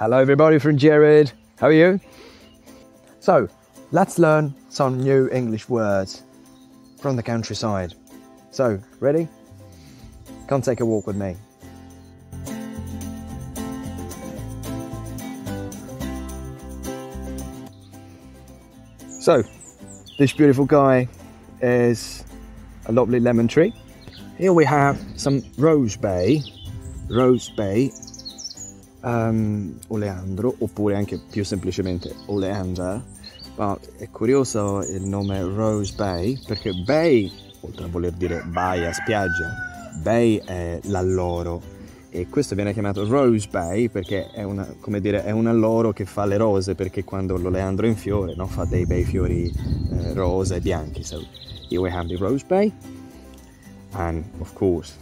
Hello, everybody from Gerard. How are you? So, let's learn some new English words from the countryside. So, ready? Come take a walk with me. So, this beautiful guy is a lovely lemon tree. Here we have some rose bay, rose bay, um, oleandro, oppure anche più semplicemente oleander. Ma è curioso il nome Rose Bay perché bay, oltre a voler dire baia, spiaggia, bay è l'alloro e questo viene chiamato Rose Bay perché è una, dire, è un alloro che fa le rose perché quando l'oleandro è in fiore no, fa dei bei fiori eh, rosa e bianchi. So here we have the Rose Bay and of course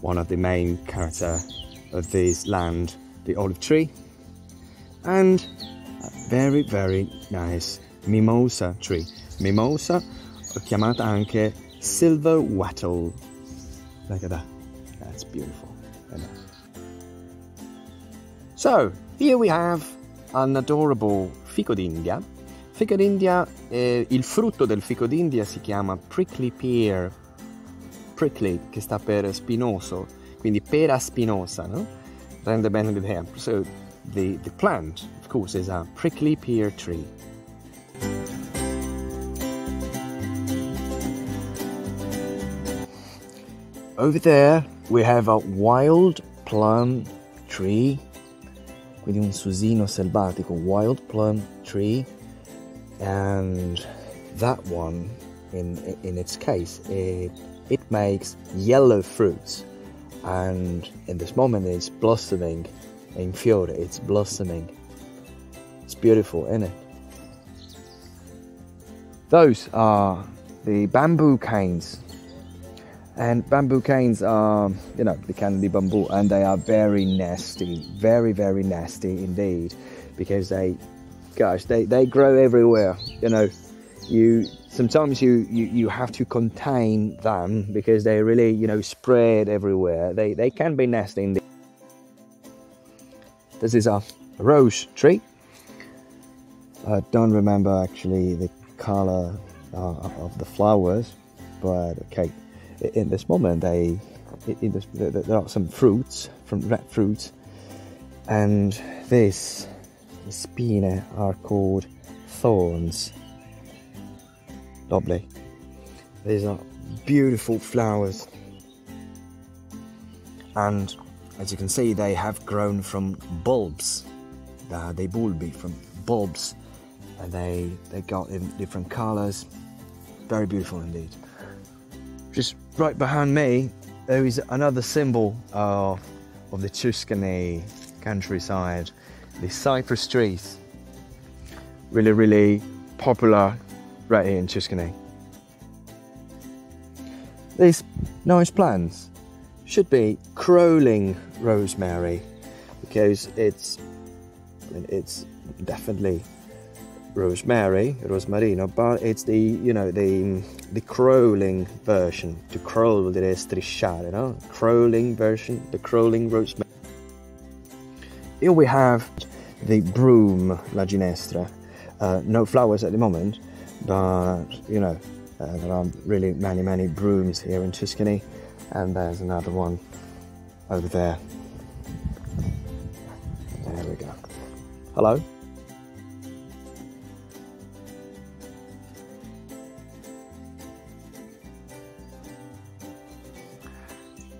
one of the main character of this land, the olive tree and a very very nice mimosa tree. Mimosa chiamata anche silver wattle. Look at that. That's beautiful. So, here we have an adorable fico d'India. Fico d'India, eh, il frutto del fico d'India si chiama prickly pear, prickly che sta per spinoso, quindi pera spinosa, no? Rende bene l'idea. So, the, the plant, of course, is a prickly pear tree. Over there we have a wild plum tree, quindi un susino selvatico, wild plum tree, and that one, in in its case, it it makes yellow fruits, and in this moment it's blossoming in fiore. It's blossoming. It's beautiful, isn't it? Those are the bamboo canes and bamboo canes are, you know, the candy bamboo, and they are very nasty, very, very nasty indeed, because they, gosh, they, they grow everywhere. You know, you sometimes you, you, you have to contain them because they really, you know, spread everywhere. They, they can be nesting. This is a rose tree. I don't remember actually the color uh, of the flowers, but okay in this moment they in this, there are some fruits from red fruits and this spine are called thorns lovely. These are beautiful flowers. And as you can see they have grown from bulbs. Uh, they bulbi from bulbs. And they they got in different colors very beautiful indeed. Just right behind me, there is another symbol uh, of the Tuscany countryside, the cypress trees. Really, really popular right here in Tuscany. These nice plants should be crawling rosemary because it's it's definitely rosemary, rosmarino, but it's the you know the the crawling version. To crawl vuol dire strisciare, no? Crawling version, the crawling rosemary. Here we have the broom, la ginestra. Uh, no flowers at the moment, but you know uh, there are really many many brooms here in Tuscany, and there's another one over there. There we go. Hello.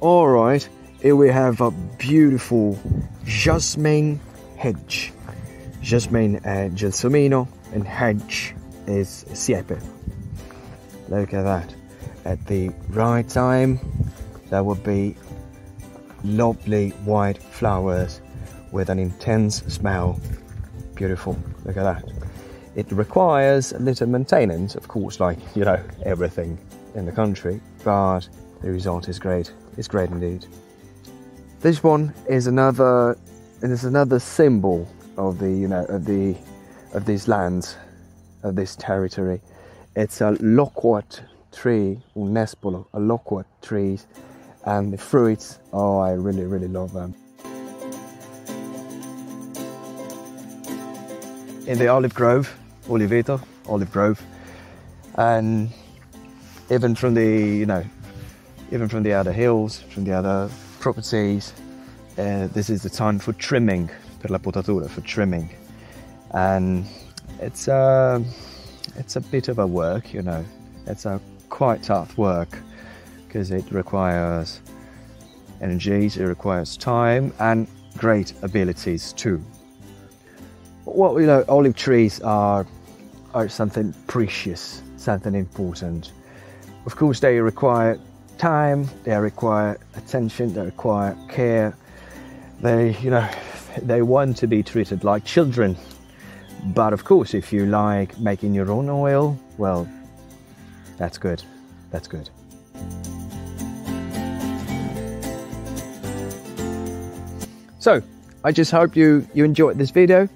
All right, here we have a beautiful jasmine hedge. Jasmine uh, gelsomino and hedge is siepe. Look at that. At the right time, there will be lovely white flowers with an intense smell. Beautiful. Look at that. It requires a little maintenance, of course, like you know everything in the country, but the result is great. It's great indeed. This one is another is another symbol of the you know of the of these lands of this territory. It's a loquat tree, un nespolo, a loquat tree, and the fruits. Oh, I really really love them. in the olive grove, Oliveto, olive grove, and even from the you know, even from the other hills, from the other properties, uh, this is the time for trimming, per la potatura, for trimming, and it's a it's a bit of a work, you know, it's a quite tough work because it requires energies, it requires time and great abilities too. Well, you know, olive trees are are something precious, something important. Of course, they require time, they require attention, they require care. They, you know, they want to be treated like children. But of course, if you like making your own oil, well, that's good. That's good. So, I just hope you, you enjoyed this video.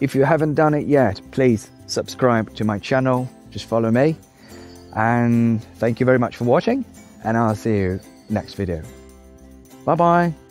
If you haven't done it yet, please subscribe to my channel. Just follow me. And thank you very much for watching. And I'll see you next video. Bye bye.